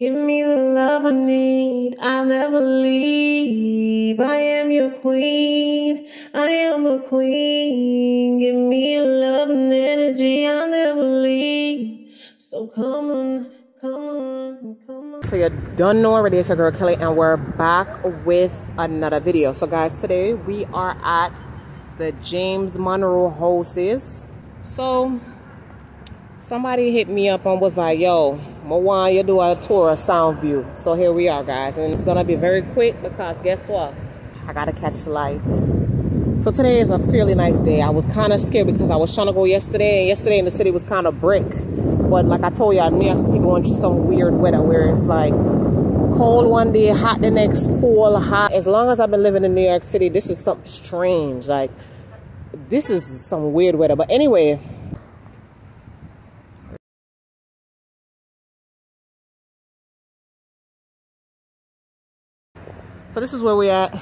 Give me the love I need. I'll never leave. I am your queen. I am a queen. Give me your love and energy. I'll never leave. So come on, come on, come on. So you don't know already, it's your girl Kelly, and we're back with another video. So guys, today we are at the James Monroe houses. So somebody hit me up and was like, yo, want you do a tour of Soundview. So here we are, guys. And it's going to be very quick because guess what? I got to catch the light. So today is a fairly nice day. I was kind of scared because I was trying to go yesterday. And yesterday in the city was kind of brick. But like I told you, New York City going through some weird weather where it's like cold one day, hot the next, cool, hot. As long as I've been living in New York City, this is something strange. Like, this is some weird weather. But anyway, So this is where we at.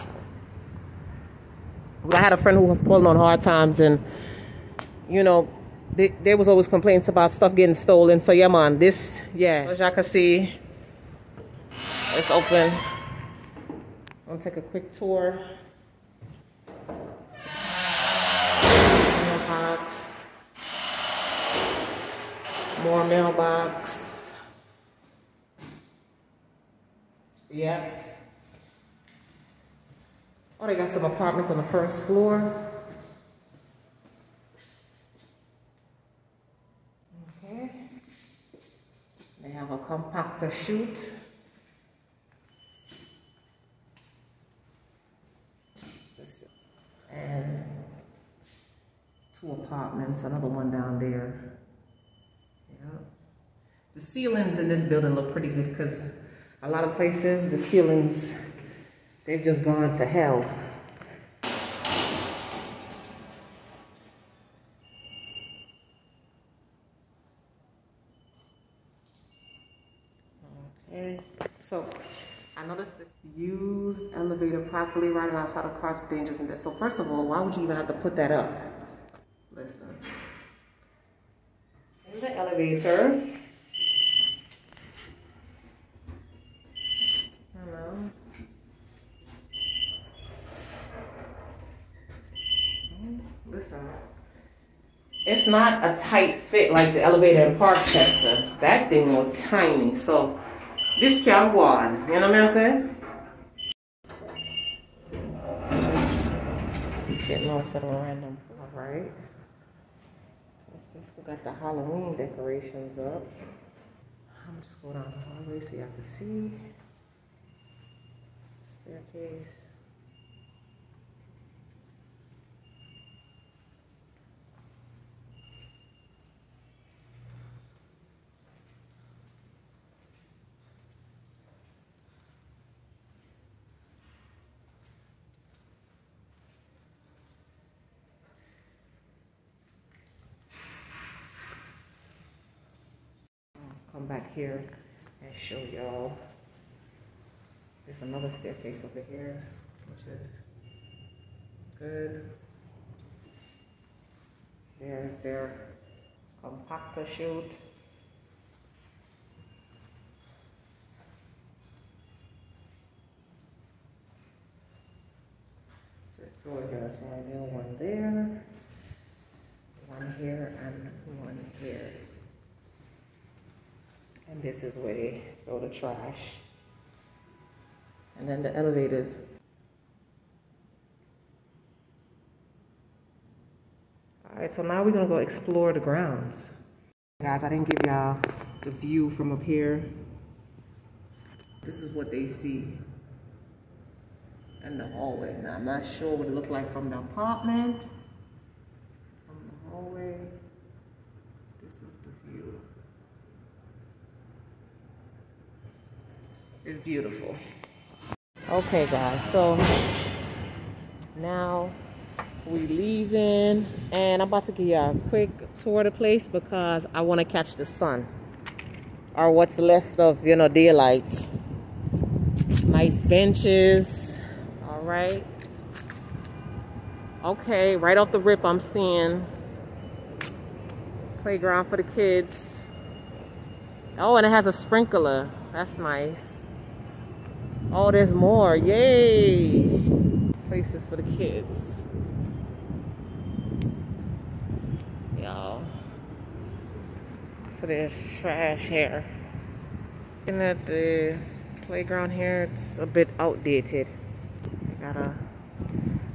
I had a friend who had fallen on hard times and, you know, there was always complaints about stuff getting stolen. So yeah, man, this, yeah. So as y'all can see, it's open. I'm gonna take a quick tour. Mailbox. More mailbox. Yeah. Oh, they got some apartments on the first floor. Okay. They have a compactor chute. And two apartments, another one down there. Yeah. The ceilings in this building look pretty good because a lot of places, the ceilings They've just gone to hell. Okay, so I noticed this use elevator properly right outside of cars dangerous and this. So first of all, why would you even have to put that up? Listen. In the elevator. It's not a tight fit like the elevator in Parkchester. That thing was tiny, so this can go on. You know what I'm saying? Getting off at a random, all right. Still got the Halloween decorations up. I'm just going down the hallway so you have to see. Staircase. Come back here and show y'all. There's another staircase over here, which is good. There's their compactor chute. This floor here, so I know one there, one here, and one here. And this is where they throw the trash. And then the elevators. All right, so now we're gonna go explore the grounds. Guys, I didn't give y'all the view from up here. This is what they see in the hallway. Now, I'm not sure what it looked like from the apartment. From the hallway, this is the view. It's beautiful. Okay, guys, so now we leaving and I'm about to give you a quick tour of the place because I want to catch the sun or what's left of, you know, daylight. Nice benches. All right. Okay, right off the rip, I'm seeing playground for the kids. Oh, and it has a sprinkler. That's nice. Oh, there's more. Yay! Places for the kids. Y'all. So there's trash here. Looking at the playground here, it's a bit outdated. They got a,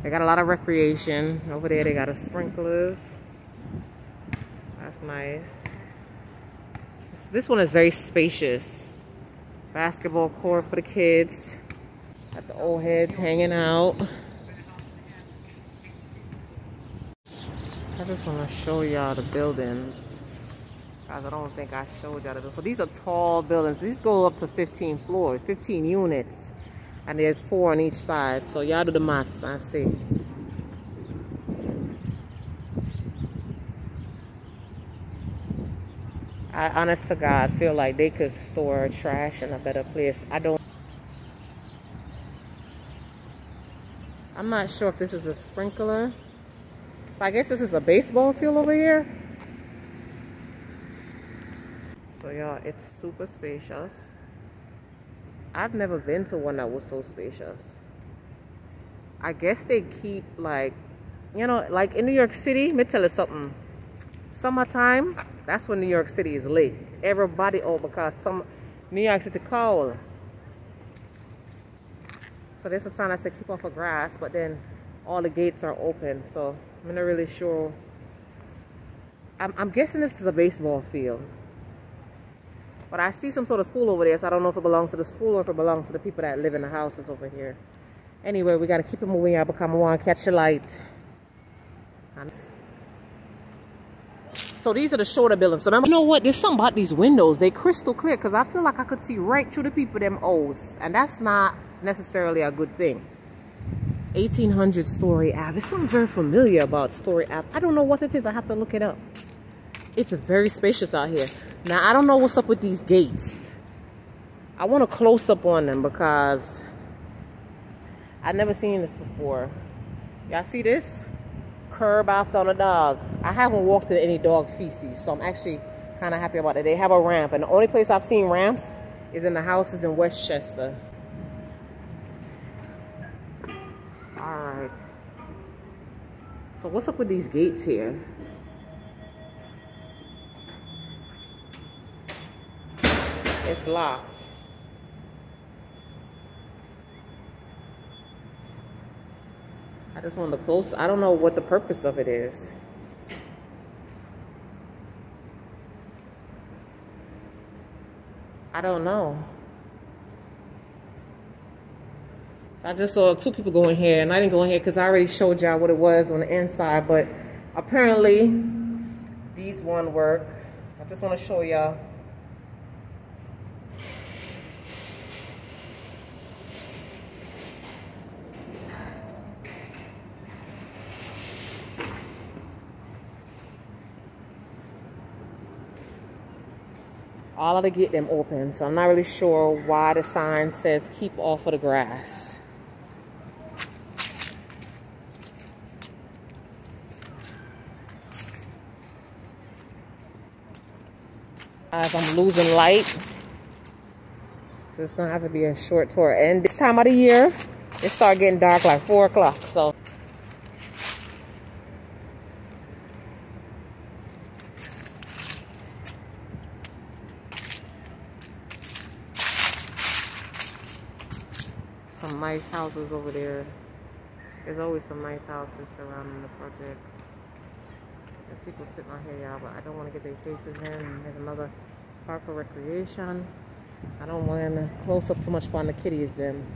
they got a lot of recreation. Over there they got a sprinklers. That's nice. This, this one is very spacious. Basketball court for the kids. Got the old heads hanging out. So I just want to show y'all the buildings. Guys, I don't think I showed y'all this. So these are tall buildings. These go up to 15 floors, 15 units. And there's four on each side. So y'all do the maths I see. I honest to God feel like they could store trash in a better place. I don't I'm not sure if this is a sprinkler. So I guess this is a baseball field over here. So y'all, it's super spacious. I've never been to one that was so spacious. I guess they keep like, you know, like in New York City, let me tell you something. Summertime, that's when New York City is late. Everybody out because some New York City cold. So there's a sign that said keep off of grass, but then all the gates are open. So I'm not really sure. I'm, I'm guessing this is a baseball field. But I see some sort of school over there, so I don't know if it belongs to the school or if it belongs to the people that live in the houses over here. Anyway, we got to keep it moving, y'all, because I want to catch the light. So these are the shorter buildings. So remember, you know what? There's something about these windows. They crystal clear because I feel like I could see right through the people them O's. And that's not necessarily a good thing. 1800 Story Ave. It's something very familiar about Story Ave. I don't know what it is. I have to look it up. It's very spacious out here. Now, I don't know what's up with these gates. I want a close up on them because I've never seen this before. Y'all see this? Curb after on a dog. I haven't walked in any dog feces, so I'm actually kind of happy about it. They have a ramp, and the only place I've seen ramps is in the houses in Westchester. All right. So what's up with these gates here? It's locked. I just want to close. I don't know what the purpose of it is. I don't know. So I just saw two people going here, and I didn't go in here because I already showed y'all what it was on the inside, but apparently these one work. I just want to show y'all. All of to get them open. So I'm not really sure why the sign says keep off of the grass. As I'm losing light. So it's gonna have to be a short tour. And this time of the year, it start getting dark like four o'clock. So some nice houses over there. There's always some nice houses surrounding the project. There's people sitting out here, y'all, but I don't want to get their faces in. There's another park for recreation. I don't want to close up too much on the kitties then.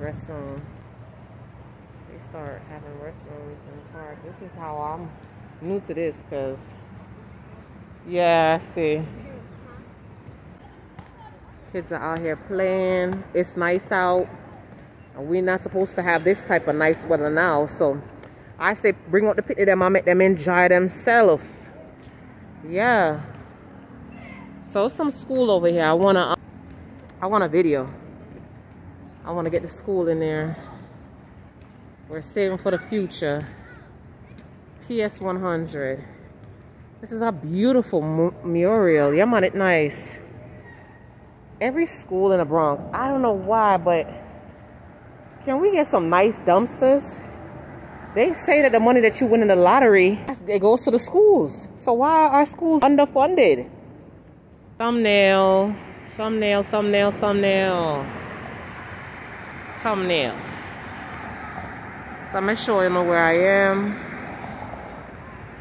Restroom. They start having restrooms in the park. This is how I'm new to this because, yeah, I see. Kids are out here playing. It's nice out. We're not supposed to have this type of nice weather now. So I say bring out the picnic them and make them enjoy themselves. Yeah. So some school over here. I wanna I want a video. I wanna get the school in there. We're saving for the future. PS 100. This is a beautiful mural. Yeah, man, it nice. Every school in the Bronx, I don't know why, but can we get some nice dumpsters? They say that the money that you win in the lottery, it goes to the schools. So why are schools underfunded? Thumbnail, thumbnail, thumbnail, thumbnail. Thumbnail. So I'm gonna show you where I am.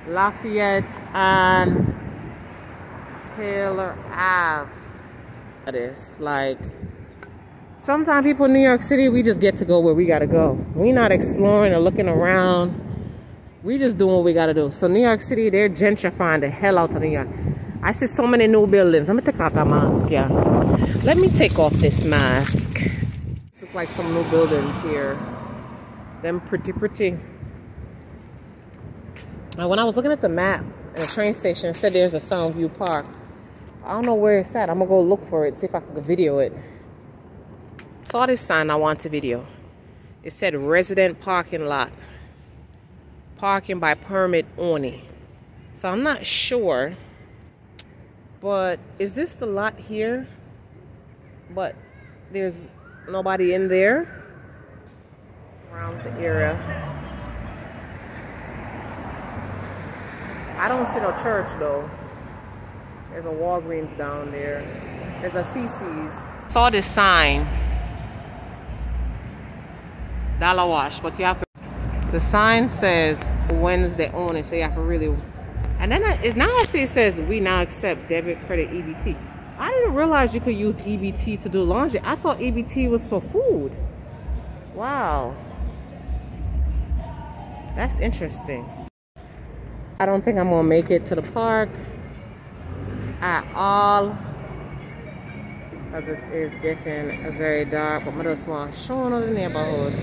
Lafayette and Taylor Ave. It is like sometimes people in New York City, we just get to go where we gotta go. We not exploring or looking around. We just doing what we gotta do. So New York City, they're gentrifying the hell out of New York. I see so many new buildings. Let me take off that mask, yeah. Let me take off this mask. Look like some new buildings here. Them pretty, pretty. Now, when I was looking at the map at the train station, it said there's a Soundview Park. I don't know where it's at. I'm gonna go look for it, see if I can video it. Saw this sign I want to video. It said resident parking lot. Parking by permit only. So I'm not sure. But is this the lot here? But there's nobody in there. Around the area. I don't see no church though. There's a Walgreens down there. There's a CC's. Saw this sign. Dollar wash, but you have to. The sign says Wednesday only, so you have to really. And then it now actually it says we now accept debit, credit, EBT. I didn't realize you could use EBT to do laundry. I thought EBT was for food. Wow. That's interesting. I don't think I'm gonna make it to the park at all. As it is getting very dark but I just want to show another neighborhood